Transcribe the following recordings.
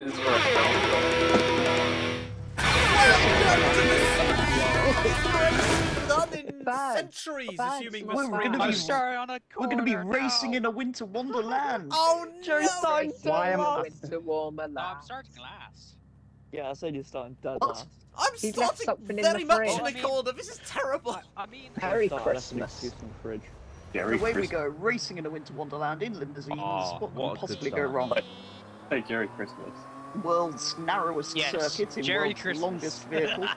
centuries, Bad. assuming We're we're gonna be- sorry on a We're gonna be racing now. in a winter wonderland. Oh Jerry no! starting dead Why am I- last. Winter warmer No, I'm starting last. Yeah, I said you're starting dead What? last. I'm He left starting something in very the much fridge. in I a mean- corner. This is terrible. I, I mean, Merry Start, that's an Christmas. excuse in the fridge. Gary Away we Christmas. go, racing in a winter wonderland in limousines. Oh, what what can possibly go start. wrong? Hey, Jerry Christmas. World's narrowest Yes, circuit in Jerry world's Christmas. longest vehicle. Has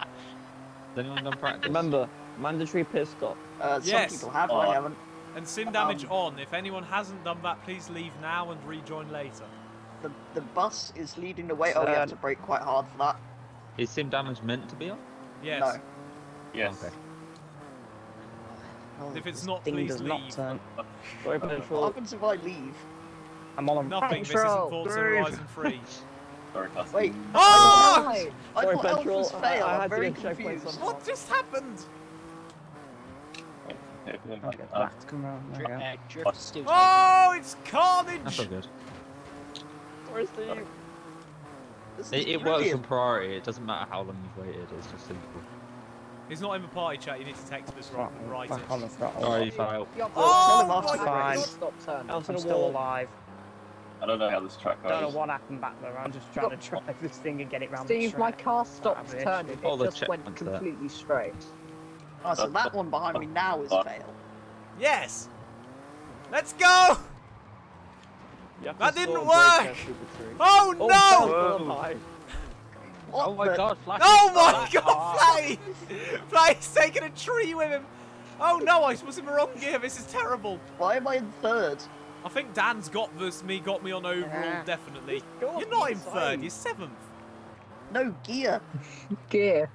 anyone done practice? Remember, mandatory pit stop. Uh, some Yes. people have, Oh. I haven't. And sim damage Um, on. If anyone hasn't done that, please leave now and rejoin later. The, the bus is leading the way. Oh, we have to brake quite hard for that. Is sim damage meant to be on? Yes. No. Yes. Okay. Oh, If it's not, thing please does not leave. turn. Sorry, What happens if I leave? I'm on a Nothing. This isn't Control, Forza through. Horizon 3. Sorry, Custom. Wait. Oh! I Sorry, thought petrol. Alphas I- fail. I I'm very confused. What just happened? Okay, then, back come around. There we go. drift is still Oh, it's carnage! That's carnage! all good. Where's the... This It, it works on priority. It doesn't matter how long you've waited. It's just simple. It's not in the party chat. You need to text us rather than write Back on the throttle. Sorry, you failed. You're Oh, Tell him after my the Fine. race. Stop turning. I'm still alive. I don't know how this track goes. I Don't know what happened back there. I'm just trying to drive this thing and get it round Steve, the my car stopped Average. turning. All the It just went checkpoints there. completely straight. Oh, so that one behind me now is Uh, fail. Yes! Let's go! You have to That didn't work! brake as super tree. Oh Oh, no! still alive. What Oh my god, Flash. Oh my back. god, Flay! Flay's taking a tree with him! Oh no, I was in the wrong gear, this is terrible. Why am I in third? I think Dan's got this, me got me on overall, Yeah. definitely. Go You're not in inside. third, you're seventh. No gear. Gear.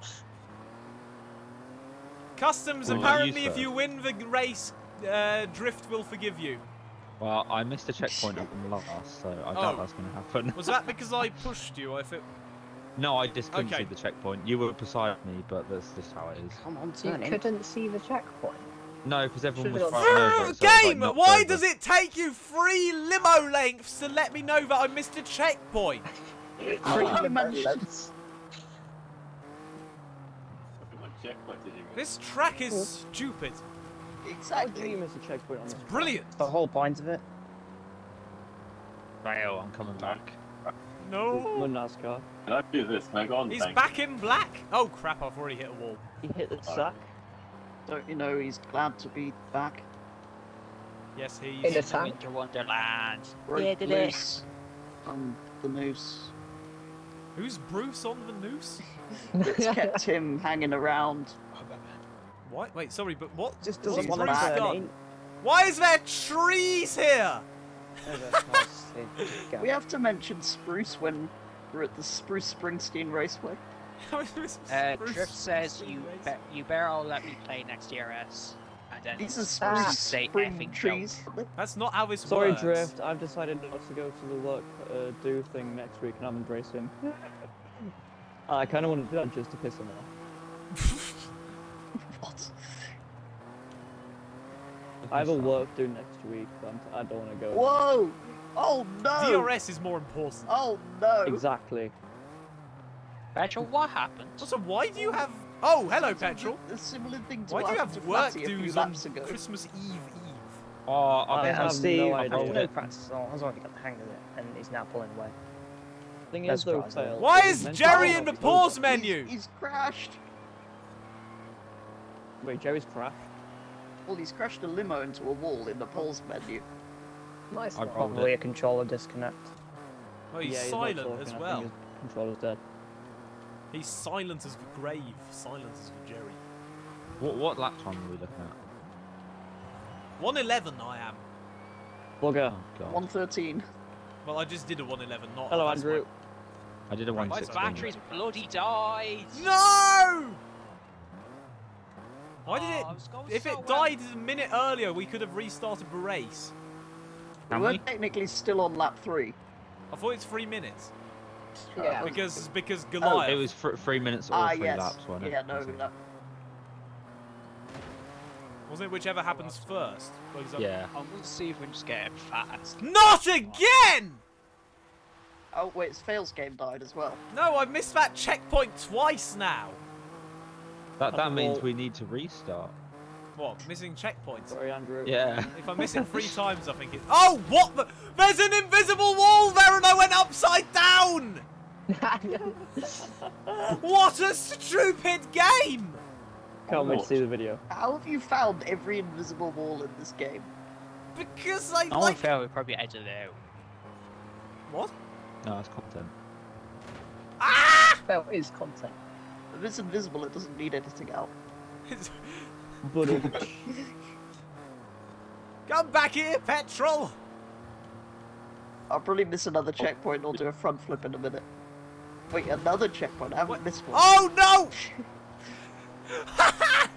Customs, Well, apparently you if you win the race, uh, Drift will forgive you. Well, I missed a checkpoint at the last, so I Oh. doubt that's going to happen. Was that because I pushed you, I if it... No, I just couldn't Okay. see the checkpoint. You were beside me, but that's just how it is. Come on, You turn in. couldn't see the checkpoint. No, because everyone was Should've got- fighting over it, so it was, like, game! Why over. does it take you three limo lengths to let me know that I missed a checkpoint? I managed to- My checkpoint did you miss? This track is stupid. How did you Exactly. miss a checkpoint on this? Brilliant. The whole point of it. Fail, oh, I'm coming back. No. No NASCAR. Can I do this? Can I go on He's bank? back in black. Oh crap! I've already hit a wall. He hit the sack. Don't you know he's glad to be back? Yes, In he's. a tank. Winter Wonderland. Broke did loose on the noose. Who's Bruce on the noose? It's kept him hanging around. What? Wait, sorry, but what? Just doesn't want Bruce to turn. Why is there trees here? Oh, that's nice. It just go. We have to mention Spruce when we're at the Spruce Springsteen Raceway. Uh, Drift says you be you better all let me play next DRS. And then These are Spruce spruce say spring effing trees. That's not how this Sorry, works. Drift. I've decided not to go to the work uh, do thing next week, and I'm embracing. I kind of want to do that just to piss him off. What? I have a work due next week, but I'm, I don't want to go. Whoa! Oh no! DRS is more important. Oh no! Exactly. Petrol, what happened? Also, why do you have? Oh, hello, petrol. A similar thing to Why what do you happened have work a few dues on ago. Christmas Eve Eve? Oh, I I've Yeah, have and no idea. I've idea. already practiced, so has already got the hang of it, and he's now pulling away. Thing That's is, though, right. Why is Jerry in the like- pause menu? He's, he's crashed. Wait, Jerry's crashed. Well, he's crashed a limo into a wall in the pause menu. Nice I Probably it. a controller disconnect. Oh, he's yeah, he's silent talking, as well. controller's dead. He's silent as the grave. Silent as the Jerry. What, what lap time are we looking at? 111 I am. Bugger. Oh, 113. Well, I just did a 111, not. Hello, that's Andrew. I did a Right, My battery's bloody died. No! Why did Oh, it? I was going If so it well. died a minute earlier, we could have restarted the race. We Can were we? technically still on lap three. I thought it's three minutes Yeah. because because Oh, Goliath. it was fr- three minutes or Ah, three yes. laps, wasn't it? yeah, no, Was it? that, Wasn't it whichever happens first? For example. Yeah. I'm gonna see if we can just get it fast. Not again! Oh wait, it's Fail's game died as well. No, I've missed that checkpoint twice now. That that means we need to restart. What? Missing checkpoints? Sorry, Andrew. Yeah. If I miss it three times, I think it. Oh, what the? There's an invisible wall there, and I went upside down. What a stupid game! Can't wait to see the video. How have you found every invisible wall in this game? Because I No one like. fail, we probably edited it out. What? No, it's content. Ah! Well, it is content. If it's invisible, it doesn't need editing out. But Come back here, petrol. I'll probably miss another checkpoint I'll do a front flip in a minute. Wait, another checkpoint? I haven't What? missed one. Oh no!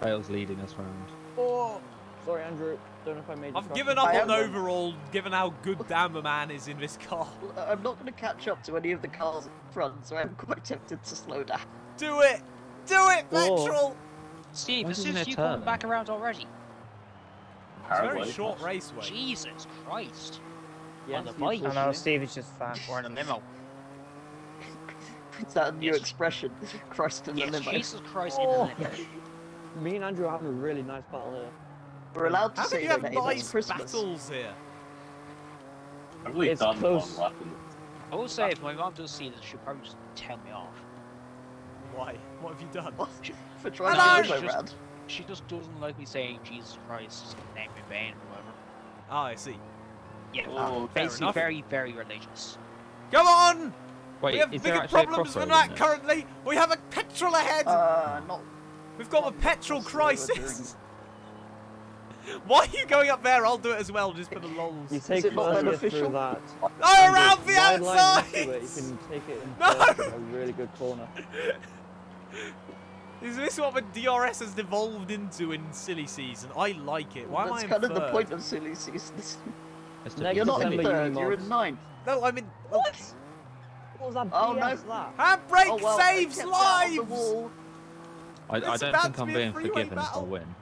Fail's leading us round. oh, sorry, Andrew. Don't know if I made. I've given up I on am- overall, given how good damn a man is in this car. I'm not going to catch up to any of the cars in front, so I'm quite tempted to slow down. Do it! Do it, Oh. petrol! Steve, Why this isn't is it you coming turning? back around already. It's a very Apparently. short raceway. Jesus Christ. Yes, on the bike. I know. Steve is just fat. We're in a limo. Is that a new Yes. expression? Christ in the Yes, limo. Jesus Christ Oh. in the oh. limo. Me and Andrew are having a really nice battle here. We're allowed to How say can you have name. It's nice Christmas. battles here? I've really It's done close. one lap in I will say, if my mom does see this, she'll probably just tell me off. Why? What have you done? What? For trying Hello! to limo Just- round. She just doesn't like me saying Jesus Christ, name in vain, or whatever. Ah, I see. Yeah, Oh, fair basically enough. very, very religious. Come on! Wait, we have bigger problems than that currently. We have a petrol ahead. Uh, not. We've got a petrol crisis. Why are you going up there? I'll do it as well, just for the You lols. take it not beneficial? that. Oh, around the outside! You can take it in No! a really good corner. Is this what the DRS has devolved into in silly season? I like it. Why am That's I in kind of the point of silly seasons. It's the- Next You're not in December third, you're in ninth. No, I'm in. Oh. What was that Oh, no. BS that? Handbrake Oh, well, saves kept it out of the lives! I, I don't think I'm be being freeway forgiven if I win.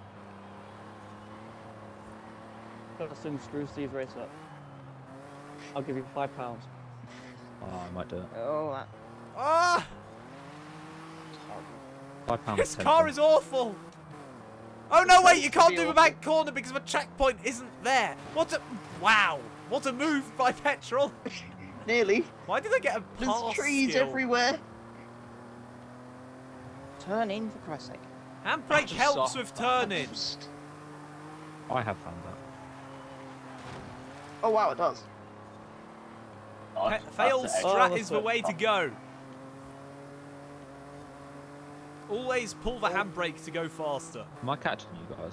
Custom screw Steve's race up. I'll give you five pounds. Oh, I might do it. Oh, that. Ah! Five pounds. This car is awful! Oh no, wait, you can't do the back corner because the checkpoint isn't there. What a. Wow! What a move by Petrol! Nearly. Why did I get a There's pass trees skill? everywhere. Turn in, for Christ's sake. Handbrake helps soft with turning. I have found that. Oh wow, it does. Oh, Pe- that's fail strat Oh, is the way to oh. go. Always pull the handbrake to go faster. Am I catching you guys?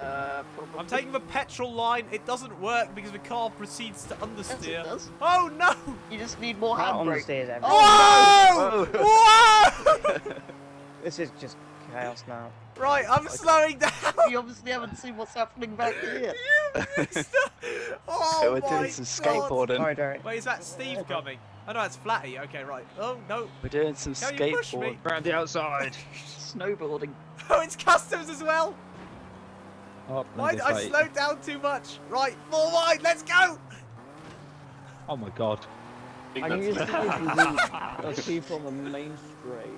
Uh. I'm taking the petrol line. It doesn't work because the car proceeds to Yes, it understeer. does. Oh no! You just need more That handbrake. understeers everything. Whoa! Whoa! This is just chaos now. right, I'm slowing down. You obviously haven't seen what's happening back here. You missed it. Oh We're my doing some God. skateboarding. Sorry, Derek. Wait, is that Steve coming? Oh no, it's Flatty. Okay, right. Oh no. We're doing some Can you push me? skateboard. Around the outside. Snowboarding. Oh, it's customs as well. Oh, Why Linda's I late. slowed down too much? Right, four wide. Let's go. Oh my god. I think I can use that's Steve to do a speed from the main straight.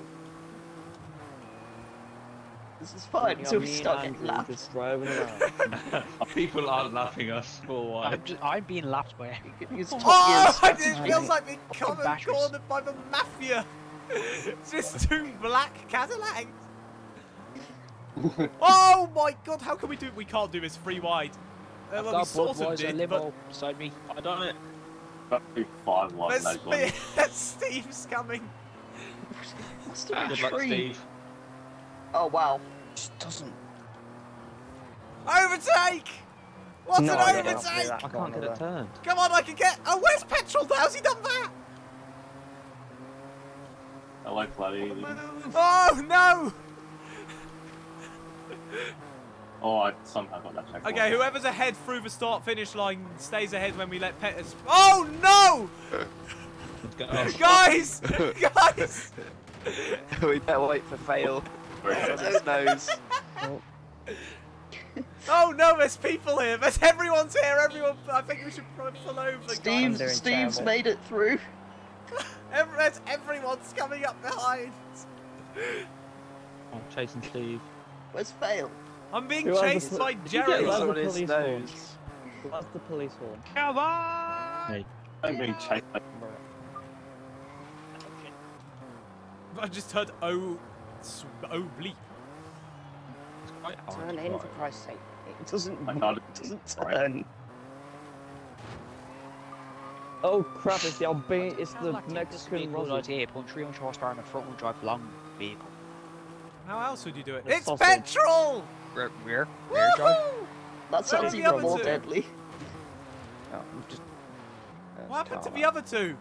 This is fun. You until got we me start and getting Andrew just driving around. People aren't laughing us for I'm, just, I'm being laughed by You can use Top Oh, I Gear's did, it feels like being Fucking covered bashes. cornered by the mafia. It's just two black Cadillacs. oh my god, how can we do it? We can't do this free wide. Uh, I've well, we got sort of Budweiser did, limo beside me. I done it. Got to be five but like there's those Steve's coming. Must have been Good luck. Steve. Oh wow. Just doesn't. Overtake! What's No, an I don't know. overtake? that I can't get it there. turned. Come on, I can get. Oh, where's petrol? How's he done that? Hello, bloody. Oh no! Oh, I somehow got that checkpoint. Okay, whoever's ahead through the start finish line stays ahead when we let Peters. Oh no! Let's go. Guys! Guys! we better wait for fail. Very on nose. Oh no, there's people here. There's everyone's here. Everyone. I think we should probably pull over. guys. Steve's, doing Steve's terrible. made it through. Every, there's everyone's coming up behind. Oh, chasing Steve. Where's Fail? I'm being Who chased by Jerry. get that? Someone the is police knows. That's the police horn. Come on! Me. I'm being chased. By... I just heard oh, s- oh bleep. It's quite hard Turn to in, drive. for Christ's sake. It doesn't, can't- it doesn't turn. Oh crap! It's the Alba- It's the like it doesn't be a Mexican good Rossi. idea putting 300 horsepower in a front-wheel drive long vehicle. How else would you do it? The It's sausage. petrol. Rear, rear, rear drive. That sounds even more two? deadly. No, I'm just. What happened to the other two?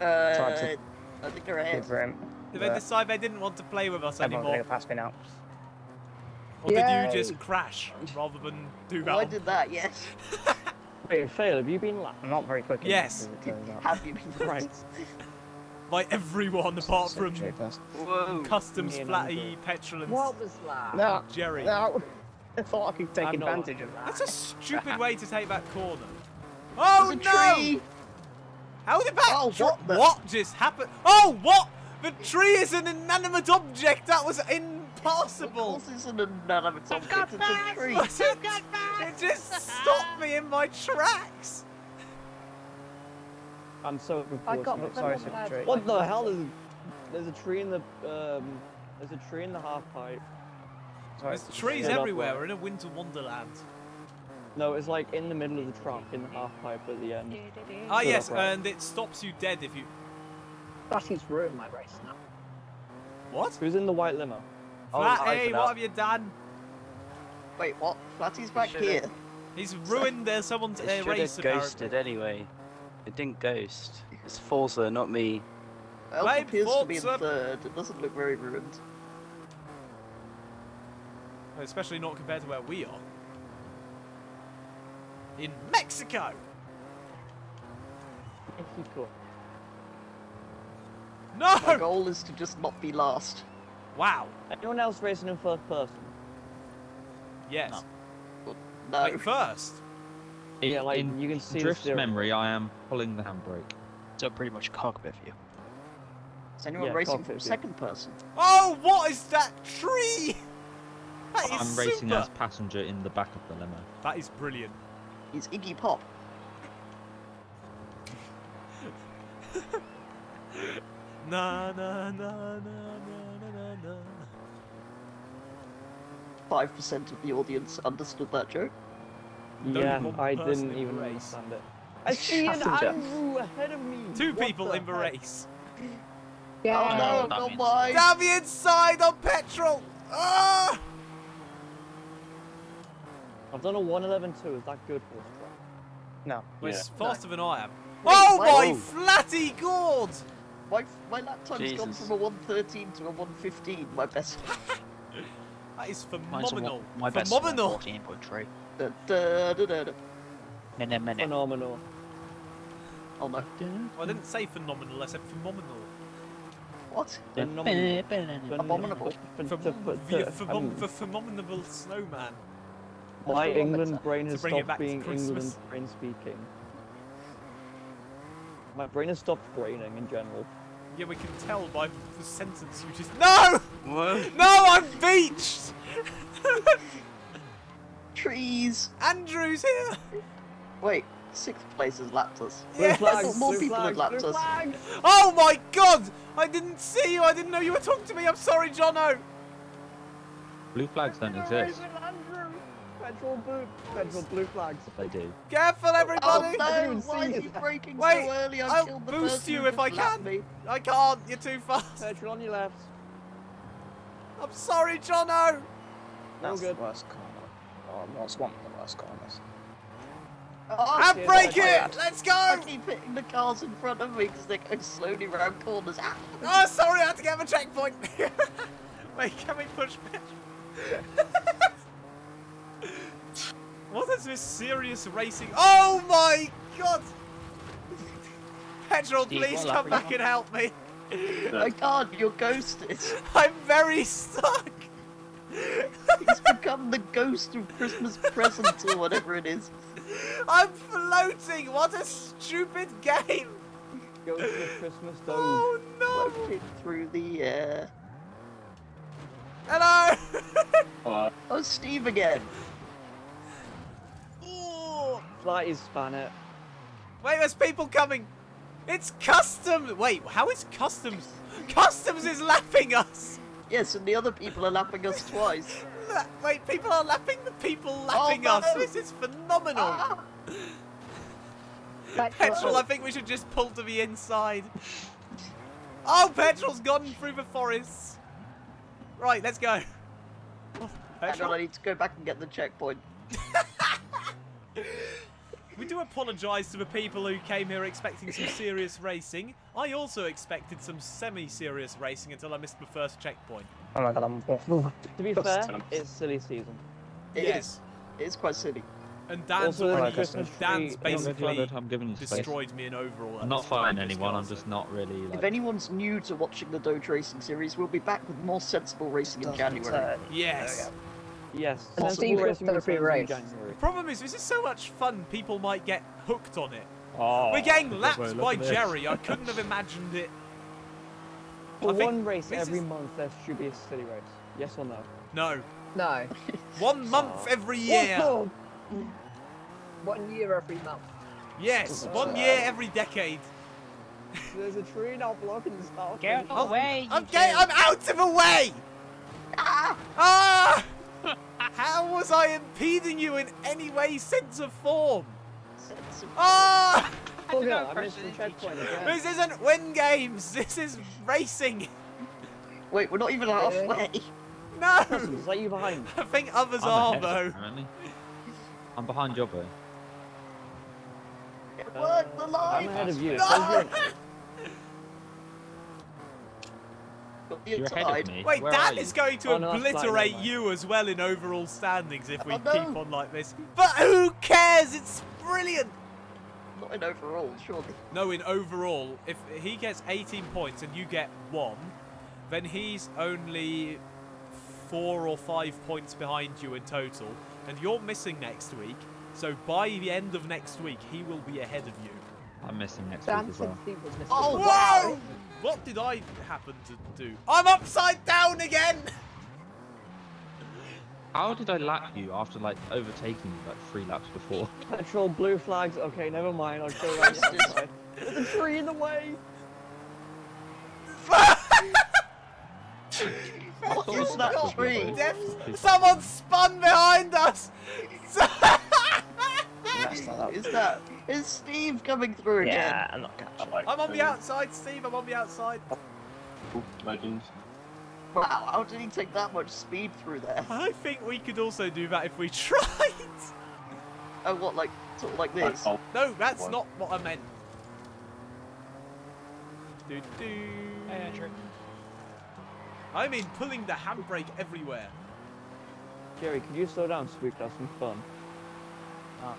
Uh, to- I think they're ahead. For him. Did they Yeah. decide they didn't want to play with us Everyone's gonna anymore? go past me now. Or did you just crash rather than do that? Well, I did that, yes. Wait, fail. Have you been lapped? Not very quick. Yes. this, as it turns out. Have you been Right. By everyone apart from Whoa. Customs Me and Flatty, Andrew. Petrol, and What was that? No, Jerry. no. I thought I could take I'm not- advantage of that. That's a stupid way to take that corner. Oh There's a no! tree! How did that? Oh, tr- what what just happened? Oh, what? The tree is an inanimate object. That was Of impossible. course it's an inanimate object, it's a tree. Was it? It just stopped me in my tracks. I'm so I got unfortunate. the sorry, little Secretary. What the hell is? There's a tree in the um. There's a tree in the half pipe. Sorry. There's trees everywhere. We're in a winter wonderland. No, it's like in the middle of the truck in the half pipe at the end. Ah, Shut yes, and it stops you dead if you. Flatty's ruined my race now. What? Who's in the white limo? Oh, Flat, hey, what have you done? Wait, what? Flatty's back should've- here. He's ruined uh, someone's It uh, should race. have apparently. ghosted anyway. It didn't ghost. It's Forza, not me. Elf Blame appears to be in third. It doesn't look very ruined. Especially not compared to where we are. In Mexico! Mexico. My No! goal is to just not be last. Wow. Anyone else racing in first person? Yes. No. Wait, first. Yeah, like in you can see the Drift's steering. memory, I am pulling the handbrake. So pretty much cockpit view. Is anyone Yeah, racing cockpit from view. second person? Oh, what is that tree? That is I'm racing as passenger in the back of the limo. That is brilliant. He's Iggy Pop. Na na na na na na na na. Five percent of the audience understood that joke. No Yeah, I didn't even race. understand it. I see an Passenger. Andrew ahead of me. Two What people in the heck? race. Yeah. Oh no, that I've gone means- Down the inside on petrol. Ah! I've done a 111.2. Is that good horse track? No. Well, it's No. faster than I am. Wait, oh wait. my Whoa. flatty gourd! My, my lap time's gone from a 113 to a 115, my best. That is Mine's a phenomenal. one- my best phenomenal. 14.3. Da, da, da, da, da. In minute. Phenomenal. Oh no. Well, I didn't say phenomenal. I said phenomenal. What? Phenomenal. Abominable. For, the, ph- phenom- I'm- the phenomenal snowman. My That's the one England brain To has stopped being England brain speaking. My brain has stopped braining in general. Yeah, we can tell by the sentence you just. No! Whoa. No, I'm beached! Trees! Andrew's here! Wait, sixth place has lapped us. Yes! Flags, more blue people had flags, lapped blue us. flags. Oh my god! I didn't see you! I didn't know you were talking to me! I'm sorry, Jono! Blue flags don't exist. Andrew. Petrol boot. Petrol blue flags. They do. Careful, Oh everybody! no! even Why see is it. he braking Wait, so early? I I'll the boost you if I can. Me. I can't, you're too fast. Petrol on your left. I'm sorry, Jono! That's good. the worst corner. Oh, that's one of the worst corners. Oh, And break I- it! Let's go! I go! keep hitting the cars in front of me because they're going slowly round corners. Ah! Oh, sorry, I had to get a checkpoint. Wait, can we push back? what is this serious racing? Oh my god! Petrol, please come lap back on? and help me. I can't, you're ghosted. I'm very stuck. He's become the ghost of Christmas presents or whatever it is. I'm floating. What a stupid game. Go to the Christmas dome. Oh no. Floating through the air. Hello. Uh, Oh, Steve again. Ooh. Flighty span it. Wait, there's people coming. It's customs. Wait, how is customs? Customs is lapping us. Yes, and the other people are lapping us twice. La- Wait, people are lapping the people lapping no. us. This is phenomenal. Ah! Petrol. Petrol, I think we should just pull to the inside. Oh, Petrol's gone through the forest. Right, let's go. Oh, Hang on, Petrol? I need to go back and get the checkpoint. We do apologise to the people who came here expecting some serious racing. I also expected some semi-serious racing until I missed the first checkpoint. Oh my god, I'm To be fair, it's silly season. It yes. is. It is quite silly. And Dan's Also, already, Dan's tree- I'm glad basically I'm giving you space. destroyed me in overall. I'm not fighting anyone. I'm just not really. Like, If anyone's new to watching the Doge Racing series, we'll be back with more sensible racing in January. Yes. Yes. And sensible Steve racing Christopher free returns in race. January. Problem is, this is so much fun. People might get hooked on it. Oh, We're getting lapped by. Jerry. I couldn't have imagined it. For one race every is- month, there should be a city race. Yes or no? No, No. one month every year. One year every month. Yes, one year every decade. There's a tree now blocking the start. Get away, you I'm getting. I'm out of the way. Ah! Ah! How was I impeding you in any way, sense of form? Sensible. Ah! I don't Bugger, I missed the checkpoint again. This isn't win games. This is racing. Wait, we're not even halfway. No. Is that you behind? I think others I'm are ahead, though. Apparently. I'm behind Jobbo. It worked, the I'm line! ahead of you. No! Where's Got the You're ahead of me. Wait, Where that is going to Oh, no, obliterate never mind. you as well in overall standings if we Oh, no. keep on like this. But who cares? It's brilliant. Not in overall, surely. No, in overall, if he gets 18 points and you get one, then he's only four or five points behind you in total, and you're missing next week. So by the end of next week, he will be ahead of you. I'm missing next Dan week as well. Steve was missing. Oh, Whoa! wow! What did I happen to do? I'm upside down again! How did I lap you after like overtaking you like three laps before? Petrol, blue flags. Okay, never mind. I'll go right This is- outside. There's a tree in the way. What is that tree? Someone spun behind us! Messed that up. Is that... Is Steve coming through again? Yeah, I'm not catching. like I'm on the outside, Steve. I'm on the outside. Oh, Legends. Wow, how did he take that much speed through there? I think we could also do that if we tried. Oh, what, like, sort of like this? Oh, No, that's What? not what I meant. Do do. Yeah, true. I mean pulling the handbrake everywhere. Jerry, could you slow down so we can have some fun? Let's have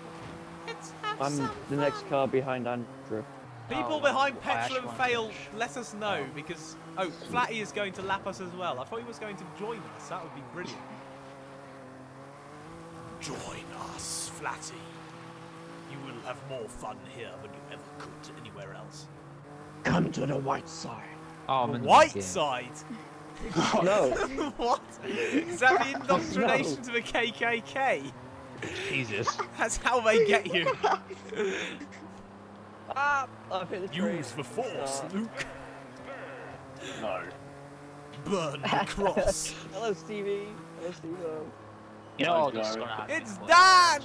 I'm some the next car behind Andrew. People Oh, behind I Petrol and Fail, let us know because oh, Flatty is going to lap us as well. I thought he was going to join us. That would be brilliant. Join us, Flatty. You will have more fun here than you ever could anywhere else. Come to the white side. Oh, the White game. side. No. what? Is that the indoctrination to the KKK? Jesus. That's how they get you. ah! I've hit the tree. Use the force, Uh, Luke. no. Burn the cross. Hello, Stevie. Hello, Steve. You know, I'll Sorry, just Gary. gonna have it's it. Dan.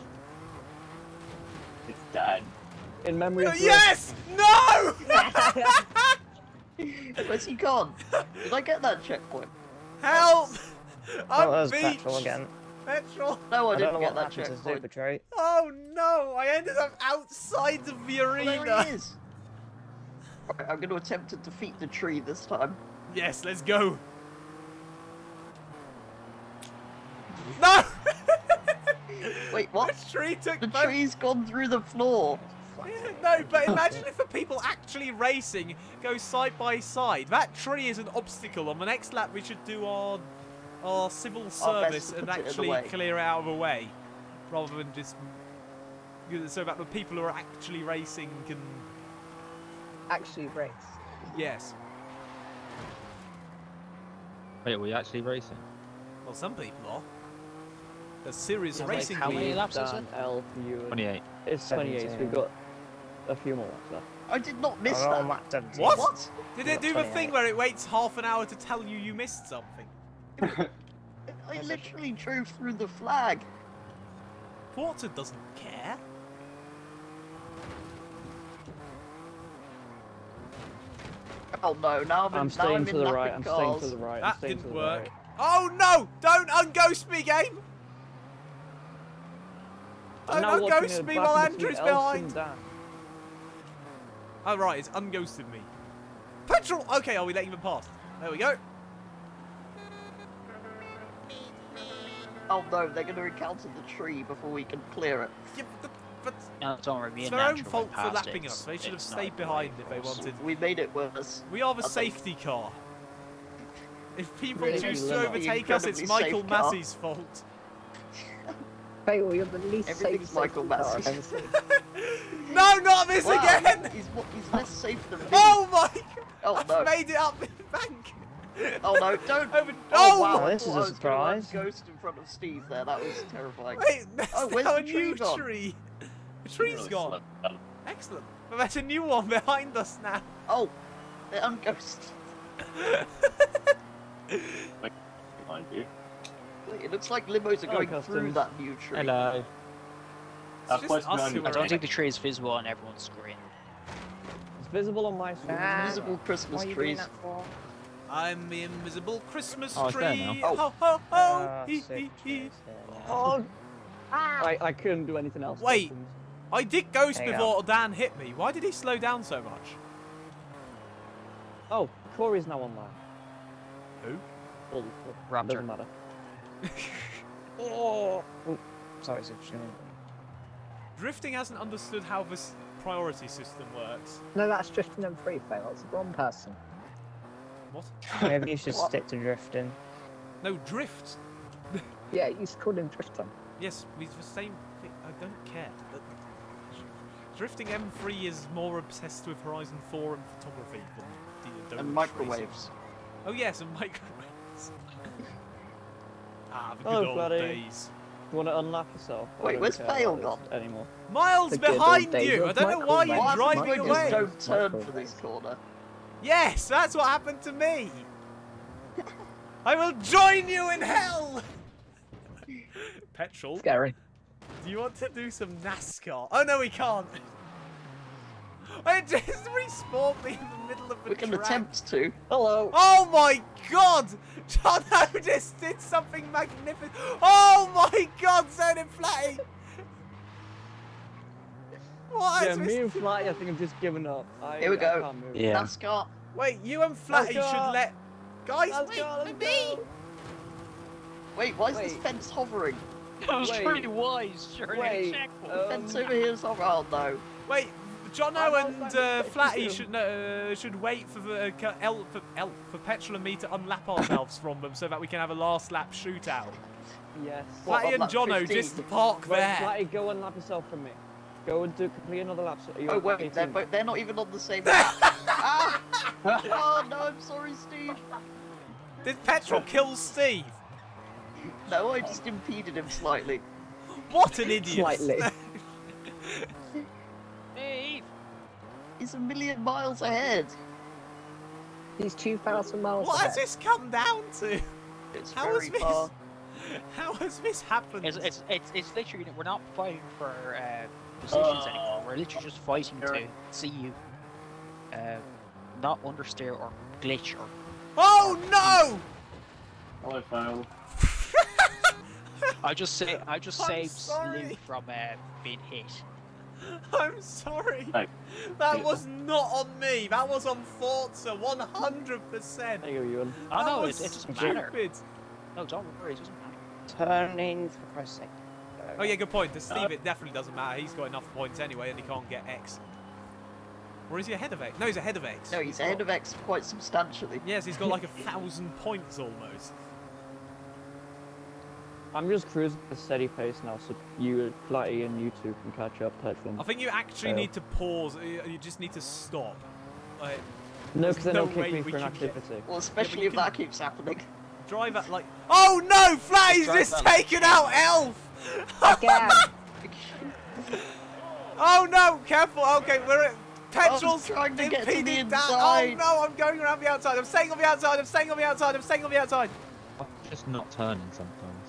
It's dad. In memory of Griff. Yes. No. Where's he gone? Did I get that checkpoint? Help. Oh, I'm there's beached. petrol again. Petrol. No, I, I didn't get that happened to checkpoint. Supertrade. Oh no! I ended up outside of the Well, arena. there he is. Right, I'm going to attempt to defeat the tree this time. Yes, let's go. No! Wait, what? The tree took The both- tree's gone through the floor. No, but imagine if the people actually racing go side by side. That tree is an obstacle. On the next lap, we should do our our civil service to and put it in the actually clear out of the way, rather than just so that the people who are actually racing can. Actually race. Yes. Wait, were you actually racing? Well, some people are. There's serious Yeah, racing how many laps is Dan, L, 28. it's 28. So we've got a few more laps left. I did not miss oh, I'm that. What? What? Did it do the thing where it waits half an hour to tell you you missed something? I literally drove through the flag. Porter doesn't care. Oh no, now I'm, I'm now staying I'm to in the right. I'm staying cars. to the right. I'm That staying didn't to the work. right. Oh no! Don't unghost me, game! I'm Don't unghost me while between Andrew's behind. Dan. Oh right, it's unghosted me. Petrol! Okay, are we letting them pass? There we go. Oh no, they're going to encounter the tree before we can clear it. Yeah, but, but No, don't worry. It's their own fault for lapping it. us. They should have stayed behind if they wanted. We made it worse. We are the I think- safety car. If people Really? choose to overtake us, it's Michael safe car. Masi's fault. Fail, you're the least Everything's safe Michael safety car Masi. No, not this Wow, again! He's, he's less safe than oh me. Oh my god! Oh, I've made it up in the bank! Oh no, don't. Over- Oh, oh! wow, this is a a I was gonna surprise. Ghost in front of Steve there. That was terrifying. Wait, that's Oh, where's now the a tree new gone? tree! The tree's Really gone. slowed. Excellent. But there's a new one behind us now. Oh, they're unghost. Behind you. It looks like limos are Oh, going through that new tree. Hello. That's just why us it's behind who I don't think the tree is visible on everyone's screen. It's visible on my screen. Ah. Invisible Christmas What are you doing trees. That for? I'm the invisible Christmas Oh, it's there tree. now. Oh. Ho ho ho! Hee, sick hee, hee. trees, yeah. Oh, Ah! I, I couldn't do anything else. Wait. I did ghost Hang before Dan hit me. Why did he slow down so much? Oh, Corey's now online. Who? Well, Raptor. Doesn't matter. Oh. Oh, Sorry, it's interesting. Drifting hasn't understood how this priority system works. No, that's drifting and free fail. It's the wrong person. What? Maybe you should stick to drifting. No, drift. Yeah, he's should call him drifting. Yes, he's the same thing. I don't care. Drifting M3 is more obsessed with Horizon 4 and photography than the And Adobe microwaves. Oh yes, and microwaves. ah, the good Hello, old buddy. days. You want to unlock yourself? I Wait, where's care Fail about Anymore. Miles The behind you. I don't know why you're driving away. just don't turn for this corner? Yes, that's what happened to me. I will join you in hell. Petrol, Scary. do you want to do some NASCAR? Oh no, we can't. I just respawned me in the middle of the We can track. attempt to. Hello. Oh my god! John Otis did something magnificent. Oh my god, so did Flatty! What yeah, me and Flatty, I think I've just given up. I, Here we go. can't move. Yeah. NASCAR. Wait, you and Flatty Let's should let. Guys, Let's wait go, for me! go. Wait, why is this fence hovering? That was Wait. pretty wise during Wait, a checkpoint. uh, fence over here is hovering. Oh no. Wait, Jono I'm and outside uh, Flatty should uh, should wait for the uh, El for El for Petrol and me to unlap ourselves from them so that we can have a last lap shootout. Yes. What, Flatty on and lap Jono 15? just park Wait, there. Flatty, go and lap yourself from me. Go and do complete another lap. Oh wait, they're, 18. they're not even on the same map. ah! Oh no, I'm sorry, Steve. Did Petrol kill Steve? No, I just impeded him slightly. What an idiot! Slightly. Hey, He's a million miles ahead. He's 2,000 miles what has this come down to? It's How very is this? far. How has this happened? it's, it's, it's, it's literally, we're not fighting for uh, positions Oh. anymore. We're literally just fighting to see you uh, not understeer or glitch or. Oh no! Hello, fail. I just say, I just I'm saved sorry. Slim from uh, being hit. I'm sorry. Hey. That was not on me. That was on Forza, 100%. There you go, Ewan. Oh that no, was it, it doesn't matter. stupid. No, don't worry, it doesn't matter. Turning for Christ's sake. Oh yeah, good point. To uh, Steve, it definitely doesn't matter. He's got enough points anyway, and he can't get X. Or is he ahead of X? No, he's ahead of X. No, he's ahead of X quite substantially. Yes, he's got like a thousand points almost. I'm just cruising at a steady pace now, so you, Flatty, and you two can catch up. Petrol. I think you actually Fail. need to pause. You you just need to stop. Like, No, because then no they'll way kick me for an can get- activity. Well, especially we if can- that keeps happening. drive at like. Oh no! Flatty's Drive just that- taken out Elf. Again. Oh no! Careful. Okay, we're at. Petrol's trying to get to the impeding that. inside. Oh no! I'm going around the outside. I'm staying on the outside. I'm staying on the outside. I'm staying on the outside. I'm just not turning sometimes.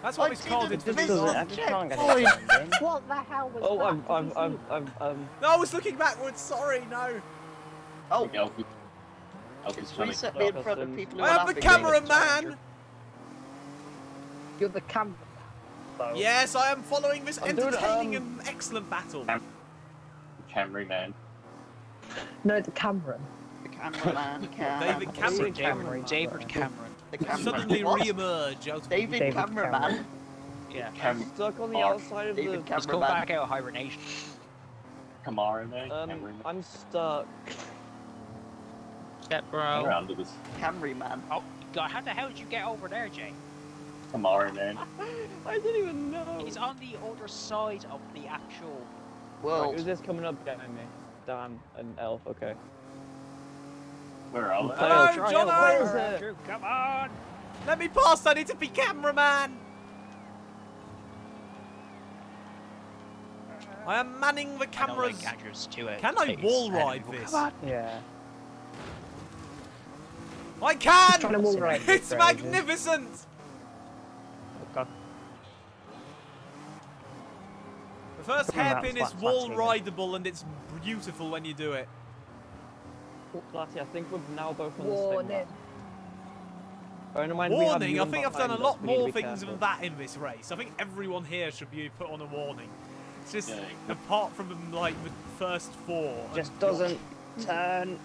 That's what I it's called. It's miss visible. the I just can't get it what the hell was Oh, that? I'm, Did you I'm, I'm, I'm, um. No, I was looking backwards. Sorry, no. Oh, Elf is, Elf is it's funny. reset me in front of people I are am the laughing. cameraman. You're the camera. Yes, I am following this I'm doing, entertaining um, and excellent battle. Camry man. No, the Cameron. The cameraman can. David Cameron. David Cameron. David Cameron. The cameraman. Suddenly What? re-emerge out of David, David cameraman. Cameron. Yeah. Cam Stuck on the Mark. outside of David the. Let's go back out of hibernation. Camaro man. Um, Camry. I'm stuck. Yeah, bro. Around to this Camry man. Oh, God, how the hell did you get over there, Jay? Camaro man. I didn't even know. He's on the other side of the actual. Right, World. who's this coming up behind me? Dan and Elf. Okay. Where are we? Hello, Try Jono! Elf. Where is it? Andrew, come on! Let me pass. I need to be cameraman. I am manning the I know, cameras. like, Andrew's too, uh, Can I wall Andrew, ride come this? on. Yeah. I can. trying to wall ride it It's for ages. magnificent. Okay. The first Talking about hairpin is flat wall rideable and it's beautiful when you do it. Oh, Flatty, I think we're now both on the same Warning. lap. Bearing in mind we have Warning, I think I've done a lot us, we need to more things careful. than that in this race. I think everyone here should be put on a warning. It's just, Yeah. apart from um, like the first four. Just doesn't turn.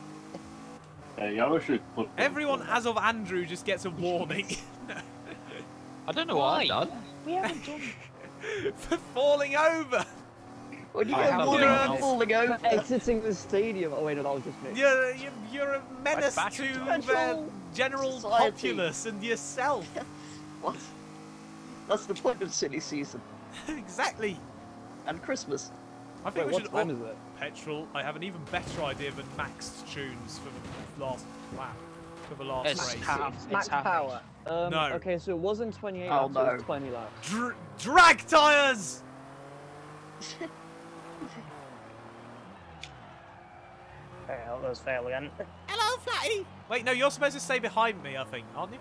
Yeah, you should put. Everyone as of Andrew just gets a warning I don't know what I've Why? done. We haven't done. for falling over. When you I get have warning no falling over. Exiting the stadium. Oh wait, no, that was just me. You're, you're, you're a menace to uh, to the general society. populace and yourself. What? That's the point of silly season exactly. and Christmas. I think Wait, we what should time is it? petrol. I have an even better idea than Max tunes for the last wow for the last It's race. half. Max half. power. Um, No. Okay, so it wasn't 28 Oh, laps, it was no. 20 laps. Dr- drag tires. Fail, those fail again. Hello, Flatty. Wait, no, you're supposed to stay behind me. I think, aren't you?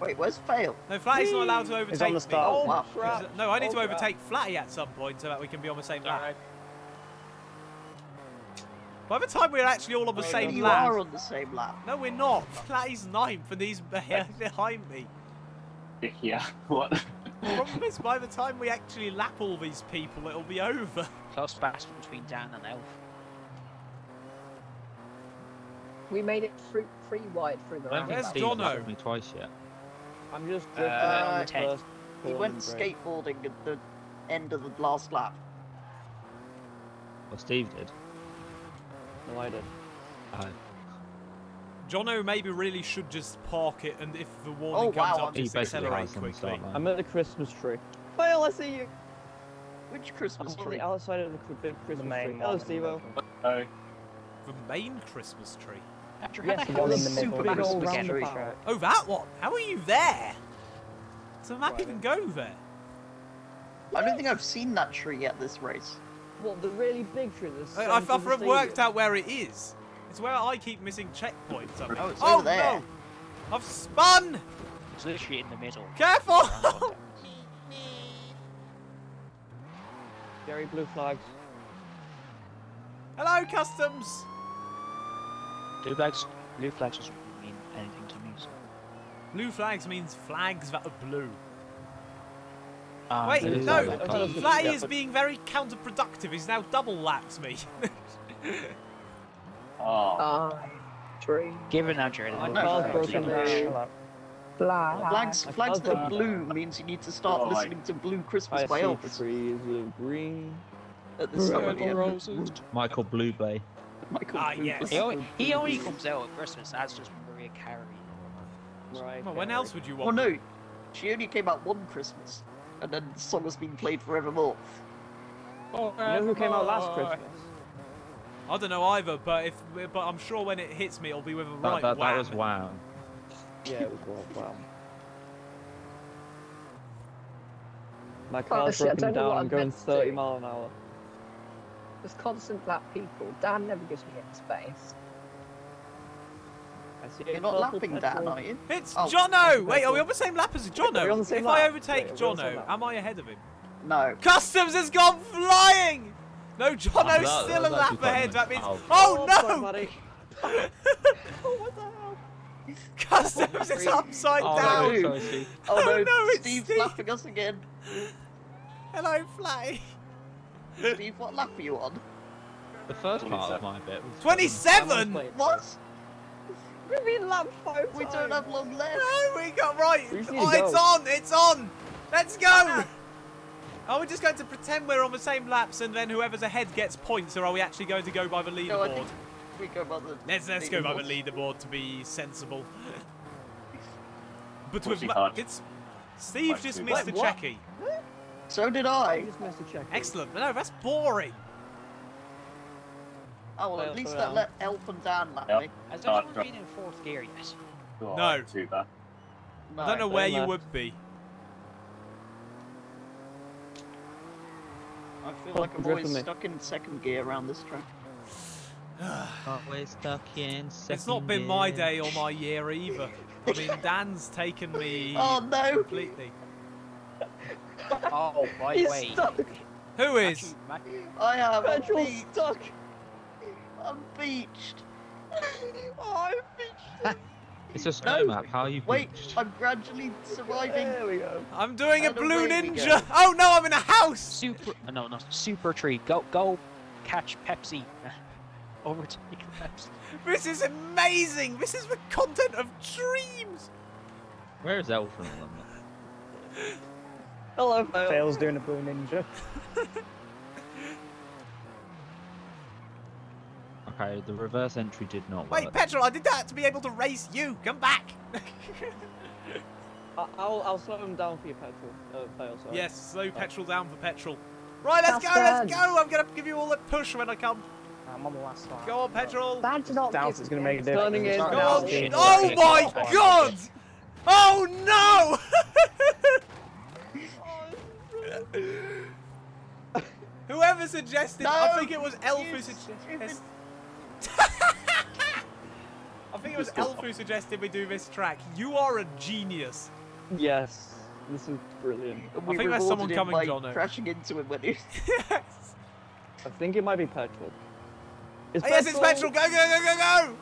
Wait, where's fail? No, Flatty's not allowed to overtake He's on the me. start. Oh, wow. crap. No, I need Oh, to crap. overtake Flatty at some point so that we can be on the same lap. By the time we're actually all on the Wait, same you lap. are on the same lap. No, we're not. Flatty's ninth and he's beh- behind me. Yeah. What? The problem is, by the time we actually lap all these people, it'll be over. Close battle between Dan and Elf. We made it free, free wide through the I don't think Where's roundabout. Steve's Jono? told me twice yet. I'm just Uh, drifting around the Ted. He went skateboarding at the end of the last lap. Well, Steve did. No, I did. Uh, Jono maybe really should just park it, and if the Oh, warning comes wow, up, he just basically accelerate has on the quickly. start line. I'm at the Christmas tree. Fail, I see you. Which I'm Christmas on tree? the outside of the Christmas the main tree. Hello, one. Steve-O. Oh, The main Christmas tree. Andrew, Yes, how the the hell one in is the Super middle. big Big old Christmas roundabout. tree. track. Oh, that one. How are you there? Does the map Right even go there? I don't think I've seen that tree yet this race. What, the really big tree? The I, I've, I've worked stadium? out where it is. It's where I keep missing checkpoints. I think. Oh, it's oh over there. no! I've spun! It's literally in the middle. Careful! Gary blue flags. Hello, customs! Blue flags. Blue flags doesn't mean anything to me. So. Blue flags means flags that are blue. Ah, Wait, no, flag, I thought okay. it was Flatty is being very counterproductive. He's now double laps me. oh. Ah, tree. Give it Andrew. My no, no, broken down. Flag. Flags, flags felt that are blue means you need to start Oh, I- listening to Blue Christmas I by Elvis trees of green. at the start of the Purple end. roses. Michael Blueblay. Michael Ah, Blue yes. He only, he only comes out at Christmas as just Mariah Carey. Right. Well, when else would you want? Well, no, She only came out one Christmas, and then the song has been played forevermore. You know who came out last Christmas? I don't know either, but if but I'm sure when it hits me, it'll be with a That, right that, that wham. was wow. Yeah, it was well. wow. My Oh, car's shit, broken don't know what down. I'm I'm going meant to 30 do. mile an hour. There's constant black people. Dan never gives me any space. I see You're not purple lapping Dan, are you? It's Oh, Jono! Wait, are we on the same lap as Jono? Are on the same if lap? I overtake Wait, are we on the same Jono, am I ahead of him? No. Customs has gone flying! No, Jono's Oh, still a lap quite ahead. That means. Oh. Oh, oh no! buddy. oh, what the hell? Customs is upside Oh, down! that was so. Oh, Oh, no, no, it's Steve's Steve. lapping us again. Hello, Flatty. Steve, what lap are you on? The first part of my bit was 27! Wait, What? We've been lap five We don't have long left. No, we got right. We Oh, to it's on. It's on. Let's go. Ah. Are we just going to pretend we're on the same laps and then whoever's ahead gets points, or are we actually going to go by the leaderboard? No, we go by the. Let's let's go by the leaderboard. leaderboard to be sensible. but with Pushing it's Steve just two missed a buttons. Checky. So did I I. just missed a check. Excellent. No, that's boring. Oh, well, at least that let Elf and Dan lap Yep. me. Has anyone drop. been in fourth gear yet? Oh, No. Too bad. No. I don't know where you left. would be. I feel like I'm always stuck in second gear around this track. Always stuck in second It's not been my day or my year either. I mean, Dan's taken me Oh no! completely. Oh, by the He's way. stuck. Who is? I am. I'm Petrol's stuck. I'm beached. Oh, I'm beached. It's a snow No. map. How are you Wait, beached? I'm gradually surviving. There we go. I'm doing a blue ninja. Oh no, I'm in a house. Super. uh, No, no. Super tree. Go, go. Catch Pepsi. Overtake Pepsi. This is amazing. This is the content of dreams. Where is Elf in all? Hello, Fail. Fail's doing a blue ninja. Okay, the reverse entry did not work. Wait, work. Petrol, I did that to be able to race you. Come back. I- I'll, I'll slow him down for you, Petrol. Uh, Fail, sorry. yes, slow petrol down for petrol. Right, let's go, let's go. I'm gonna give you all a push when I come. I'm on the last line. Go on, petrol. Dan's not Doubt it's gonna make a difference. Turning in. Go on. Oh my god! Oh no! Whoever suggested, I think it was Elf who suggested. Stupid- I think it was Elf who suggested we do this track. You are a genius. Yes. This is brilliant. And we think there's someone coming, by Jono. crashing into him when he. yes. I think it might be Petrol. It's Oh, yes, it's petrol. Go, go, go, go, go!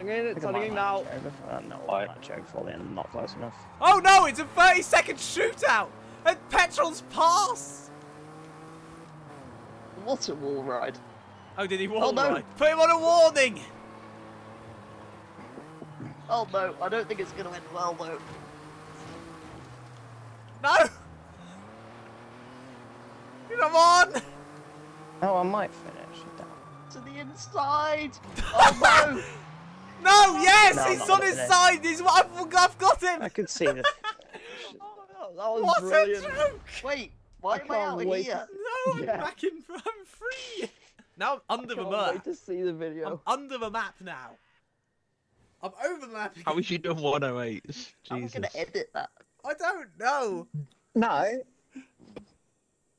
I'm in I it, think I turning might in let now. it choke. Uh, no, I might choke for the end. Not close enough. Oh no, it's a 30 second shootout! And petrol's pass! What a wall ride. Oh, did he wall no. ride? Put him on a warning! Oh no, I don't think it's gonna end well though. No! Come on! Oh, I might finish. Damn. To the inside! Oh No, yes! No, he's on his finish. side! He's, I've, I've got him! I could see the. Oh, that was What brilliant. a joke! Wait, why I am I out wait here? No, I'm Yeah. back in. I'm free. Now I'm under the Can't map. wait to see the video. I'm video. under the map now. I'm over the map. How was you done 108? Jesus. I'm gonna edit that. I don't know. No.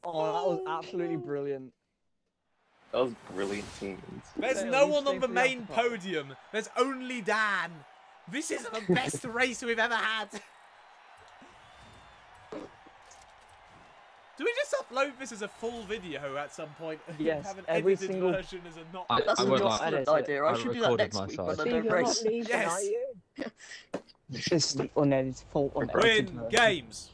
Oh, that was absolutely brilliant. That was brilliant teams. There's no one on the main podium. There's only Dan. This is the best race we've ever had. Do we just upload this as a full video at some point? and Yes, have an every edited single- version as a not. I- That's I an won't lie. excellent Edit idea. I I should do that next my week side. when I don't you're not race. leaving, Yes. are you? This is the unedited, full unedited Win version. games.